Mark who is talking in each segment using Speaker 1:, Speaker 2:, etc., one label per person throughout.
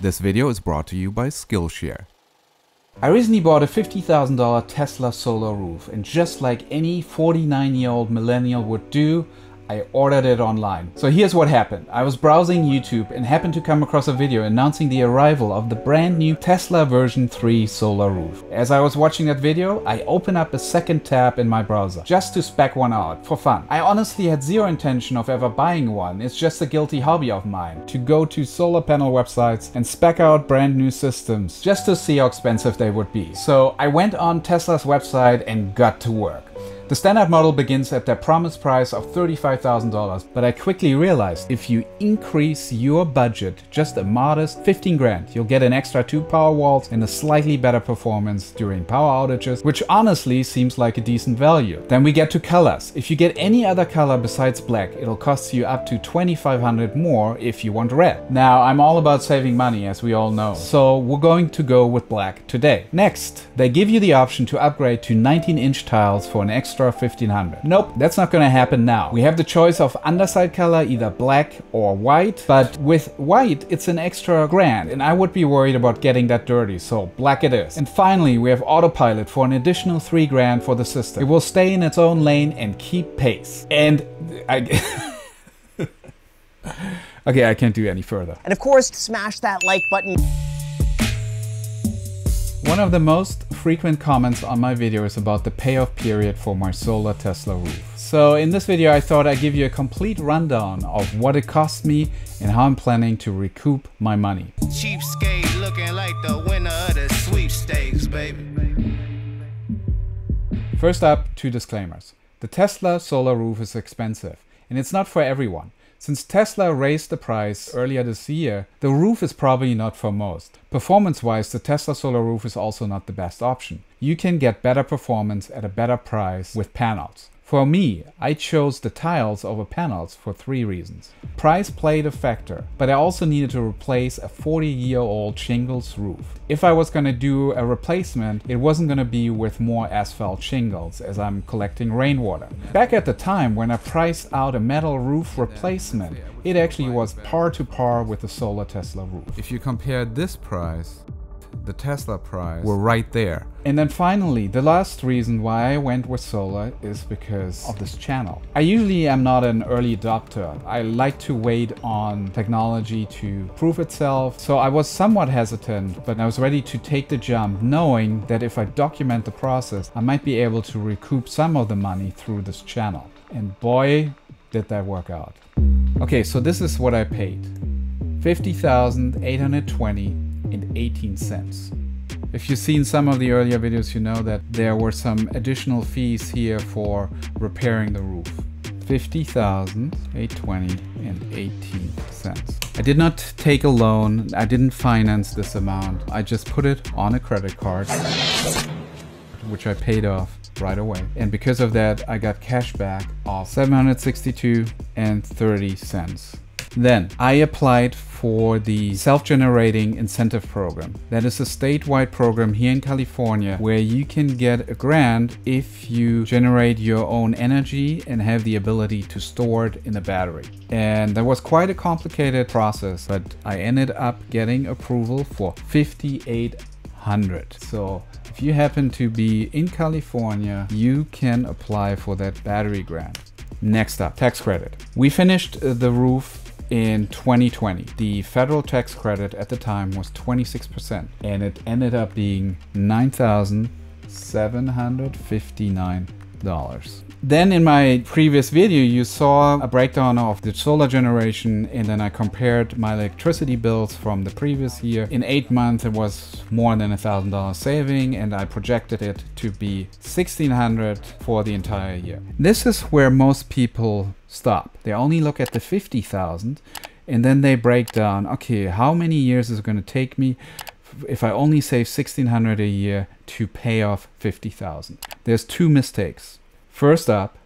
Speaker 1: This video is brought to you by Skillshare.
Speaker 2: I recently bought a $50,000 Tesla solar roof and just like any 49 year old millennial would do, I ordered it online. So here's what happened. I was browsing YouTube and happened to come across a video announcing the arrival of the brand new Tesla version 3 solar roof. As I was watching that video, I opened up a second tab in my browser just to spec one out for fun. I honestly had zero intention of ever buying one. It's just a guilty hobby of mine to go to solar panel websites and spec out brand new systems just to see how expensive they would be. So I went on Tesla's website and got to work. The standard model begins at their promised price of $35,000, but I quickly realized if you increase your budget just a modest 15 grand, you'll get an extra two power walls and a slightly better performance during power outages, which honestly seems like a decent value. Then we get to colors. If you get any other color besides black, it'll cost you up to 2500 more if you want red. Now, I'm all about saving money, as we all know, so we're going to go with black today. Next, they give you the option to upgrade to 19 inch tiles for an extra 1500. Nope, that's not gonna happen now. We have the choice of underside color, either black or white, but with white, it's an extra grand, and I would be worried about getting that dirty, so black it is. And finally, we have autopilot for an additional three grand for the system. It will stay in its own lane and keep pace. And I... okay, I can't do any further.
Speaker 3: And of course, smash that like button.
Speaker 2: One of the most frequent comments on my videos about the payoff period for my solar Tesla roof. So in this video I thought I'd give you a complete rundown of what it cost me and how I'm planning to recoup my money.
Speaker 4: Cheapskate looking like the winner of the sweepstakes, baby.
Speaker 2: First up, two disclaimers. The Tesla solar roof is expensive and it's not for everyone. Since Tesla raised the price earlier this year, the roof is probably not for most. Performance wise, the Tesla solar roof is also not the best option. You can get better performance at a better price with panels. For me, I chose the tiles over panels for three reasons. Price played a factor, but I also needed to replace a 40 year old shingles roof. If I was gonna do a replacement, it wasn't gonna be with more asphalt shingles as I'm collecting rainwater. Back at the time when I priced out a metal roof replacement, it actually was par to par with the solar Tesla roof.
Speaker 1: If you compare this price the Tesla price were right there.
Speaker 2: And then finally, the last reason why I went with solar is because of this channel. I usually am not an early adopter. I like to wait on technology to prove itself. So I was somewhat hesitant, but I was ready to take the jump knowing that if I document the process, I might be able to recoup some of the money through this channel. And boy, did that work out. Okay, so this is what I paid. 50,820 and 18 cents. If you've seen some of the earlier videos, you know that there were some additional fees here for repairing the roof. 50,820 and 18 cents. I did not take a loan. I didn't finance this amount. I just put it on a credit card, which I paid off right away. And because of that, I got cash back of 762 and 30 cents. Then I applied for the self-generating incentive program. That is a statewide program here in California where you can get a grant if you generate your own energy and have the ability to store it in a battery. And that was quite a complicated process, but I ended up getting approval for 5800. So if you happen to be in California, you can apply for that battery grant. Next up, tax credit. We finished uh, the roof in 2020. The federal tax credit at the time was 26%, and it ended up being $9,759. Then in my previous video, you saw a breakdown of the solar generation and then I compared my electricity bills from the previous year. In eight months, it was more than a thousand dollars saving and I projected it to be 1600 for the entire year. This is where most people stop. They only look at the 50,000 and then they break down, okay, how many years is it going to take me if I only save 1600 a year to pay off 50,000? There's two mistakes. First up,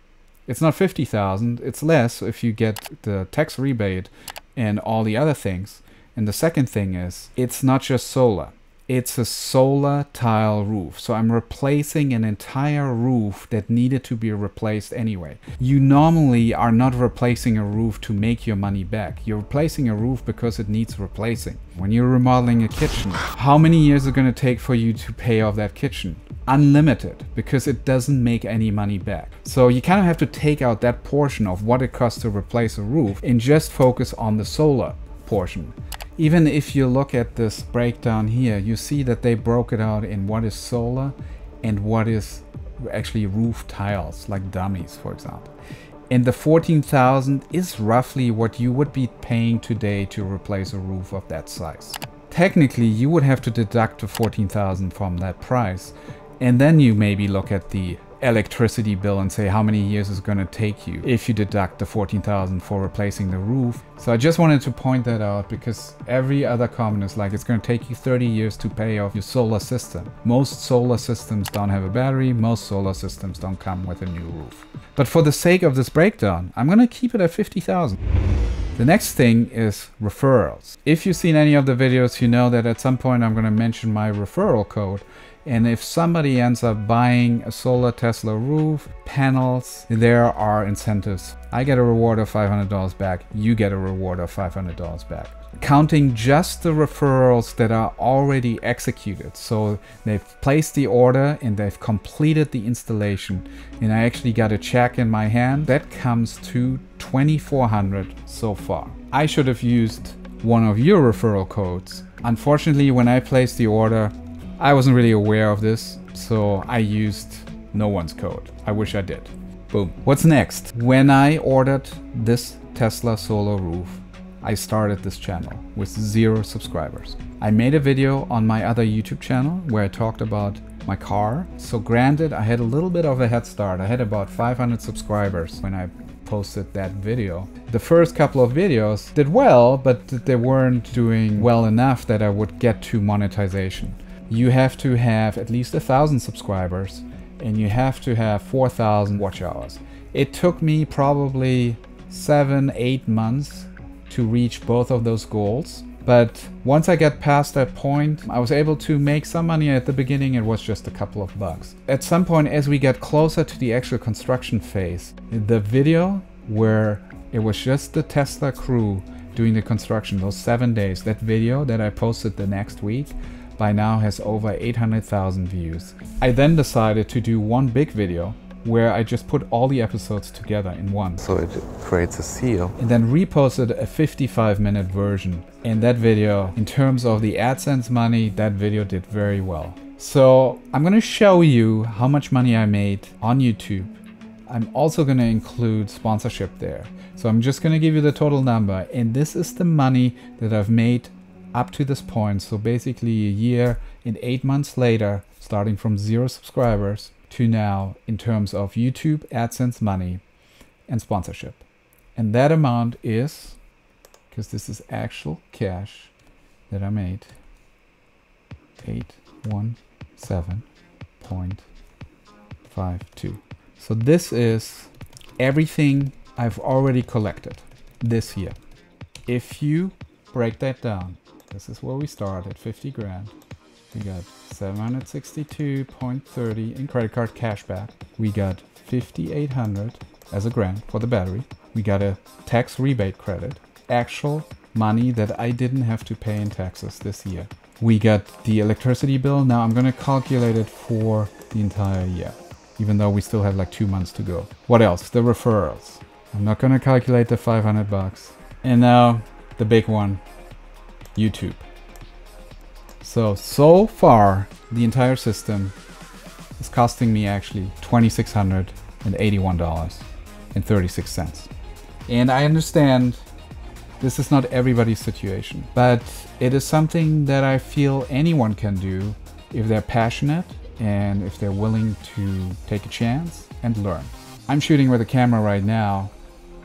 Speaker 2: it's not 50,000, it's less if you get the tax rebate and all the other things. And the second thing is, it's not just solar. It's a solar tile roof. So I'm replacing an entire roof that needed to be replaced anyway. You normally are not replacing a roof to make your money back. You're replacing a roof because it needs replacing. When you're remodeling a kitchen, how many years it going to take for you to pay off that kitchen? Unlimited, because it doesn't make any money back. So you kind of have to take out that portion of what it costs to replace a roof and just focus on the solar portion. Even if you look at this breakdown here, you see that they broke it out in what is solar and what is actually roof tiles, like dummies, for example. And the 14,000 is roughly what you would be paying today to replace a roof of that size. Technically, you would have to deduct the 14,000 from that price. And then you maybe look at the electricity bill and say how many years is going to take you if you deduct the 14,000 for replacing the roof. So I just wanted to point that out because every other comment is like it's going to take you 30 years to pay off your solar system. Most solar systems don't have a battery, most solar systems don't come with a new roof. But for the sake of this breakdown, I'm going to keep it at 50,000. The next thing is referrals. If you've seen any of the videos, you know that at some point I'm going to mention my referral code and if somebody ends up buying a solar Tesla roof, panels, there are incentives. I get a reward of $500 back, you get a reward of $500 back. Counting just the referrals that are already executed. So they've placed the order and they've completed the installation. And I actually got a check in my hand. That comes to 2400 so far. I should have used one of your referral codes. Unfortunately, when I placed the order, I wasn't really aware of this, so I used no one's code. I wish I did. Boom. What's next? When I ordered this Tesla solar roof, I started this channel with zero subscribers. I made a video on my other YouTube channel where I talked about my car. So granted, I had a little bit of a head start. I had about 500 subscribers when I posted that video. The first couple of videos did well, but they weren't doing well enough that I would get to monetization you have to have at least a thousand subscribers and you have to have 4,000 watch hours. It took me probably seven, eight months to reach both of those goals. But once I get past that point, I was able to make some money at the beginning. It was just a couple of bucks. At some point, as we get closer to the actual construction phase, the video where it was just the Tesla crew doing the construction, those seven days, that video that I posted the next week, by now has over 800,000 views. I then decided to do one big video where I just put all the episodes together in one.
Speaker 1: So it creates a seal.
Speaker 2: And then reposted a 55 minute version. And that video, in terms of the AdSense money, that video did very well. So I'm gonna show you how much money I made on YouTube. I'm also gonna include sponsorship there. So I'm just gonna give you the total number. And this is the money that I've made up to this point. So basically a year and eight months later, starting from zero subscribers to now in terms of YouTube AdSense money and sponsorship. And that amount is, because this is actual cash that I made, 817.52. So this is everything I've already collected this year. If you break that down, this is where we start at 50 grand. We got 762.30 in credit card cashback. We got 5800 as a grant for the battery. We got a tax rebate credit. Actual money that I didn't have to pay in taxes this year. We got the electricity bill. Now I'm gonna calculate it for the entire year, even though we still have like two months to go. What else? The referrals. I'm not gonna calculate the 500 bucks. And now the big one, YouTube. So, so far, the entire system is costing me actually $2,681.36. And I understand this is not everybody's situation, but it is something that I feel anyone can do if they're passionate and if they're willing to take a chance and learn. I'm shooting with a camera right now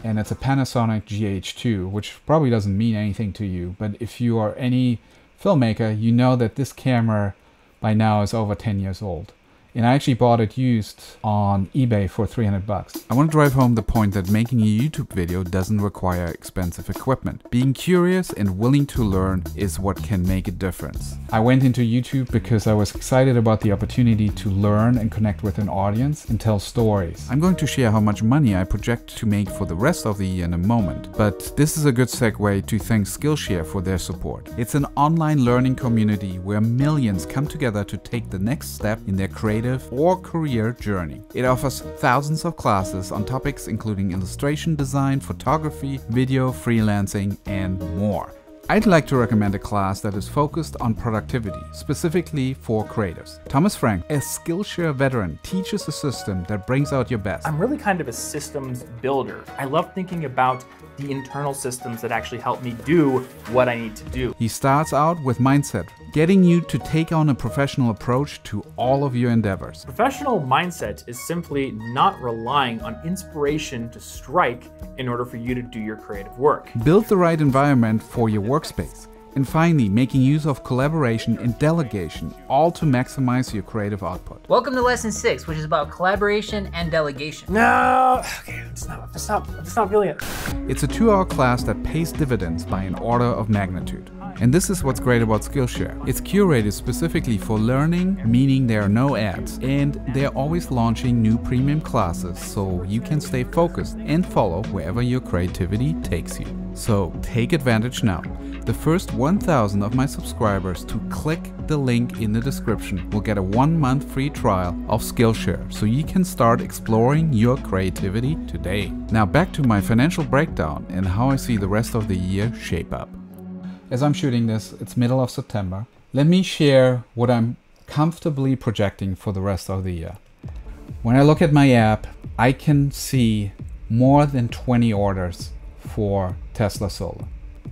Speaker 2: and it's a Panasonic GH2, which probably doesn't mean anything to you, but if you are any filmmaker, you know that this camera by now is over 10 years old. And I actually bought it used on eBay for 300 bucks.
Speaker 1: I want to drive home the point that making a YouTube video doesn't require expensive equipment. Being curious and willing to learn is what can make a difference.
Speaker 2: I went into YouTube because I was excited about the opportunity to learn and connect with an audience and tell stories.
Speaker 1: I'm going to share how much money I project to make for the rest of the year in a moment, but this is a good segue to thank Skillshare for their support. It's an online learning community where millions come together to take the next step in their creative or career journey. It offers thousands of classes on topics including illustration design, photography, video, freelancing, and more. I'd like to recommend a class that is focused on productivity, specifically for creatives. Thomas Frank, a Skillshare veteran, teaches a system that brings out your best.
Speaker 5: I'm really kind of a systems builder. I love thinking about the internal systems that actually help me do what I need to do.
Speaker 1: He starts out with mindset, getting you to take on a professional approach to all of your endeavors.
Speaker 5: Professional mindset is simply not relying on inspiration to strike in order for you to do your creative work.
Speaker 1: Build the right environment for your workspace. And finally, making use of collaboration and delegation, all to maximize your creative output.
Speaker 6: Welcome to lesson six, which is about collaboration and delegation.
Speaker 5: No, okay, it's not, it's not, it's not brilliant.
Speaker 1: It's a two hour class that pays dividends by an order of magnitude. And this is what's great about Skillshare. It's curated specifically for learning, meaning there are no ads, and they're always launching new premium classes so you can stay focused and follow wherever your creativity takes you. So take advantage now. The first 1000 of my subscribers to click the link in the description will get a one month free trial of Skillshare so you can start exploring your creativity today. Now back to my financial breakdown and how I see the rest of the year shape up.
Speaker 2: As I'm shooting this, it's middle of September. Let me share what I'm comfortably projecting for the rest of the year. When I look at my app, I can see more than 20 orders for Tesla Solar.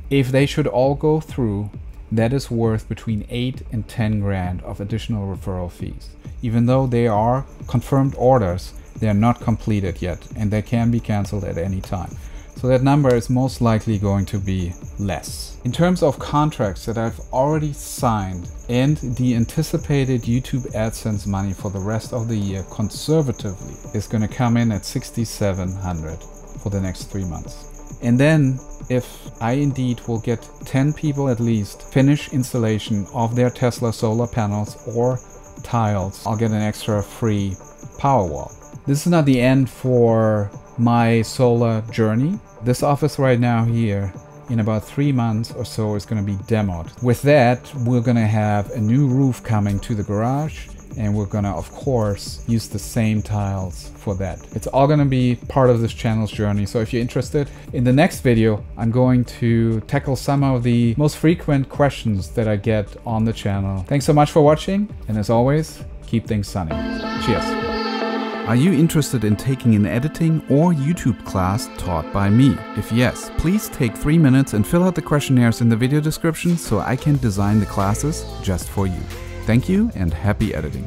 Speaker 2: If they should all go through, that is worth between 8 and 10 grand of additional referral fees. Even though they are confirmed orders, they are not completed yet and they can be cancelled at any time. So that number is most likely going to be less. In terms of contracts that I've already signed and the anticipated YouTube AdSense money for the rest of the year conservatively is going to come in at 6700 for the next three months. And then if I indeed will get 10 people at least finish installation of their Tesla solar panels or tiles, I'll get an extra free Powerwall. This is not the end for my solar journey. This office right now here in about three months or so is going to be demoed. With that, we're going to have a new roof coming to the garage and we're gonna of course use the same tiles for that. It's all gonna be part of this channel's journey so if you're interested, in the next video I'm going to tackle some of the most frequent questions that I get on the channel. Thanks so much for watching and as always, keep things sunny. Cheers!
Speaker 1: Are you interested in taking an editing or YouTube class taught by me? If yes, please take three minutes and fill out the questionnaires in the video description so I can design the classes just for you. Thank you and happy editing.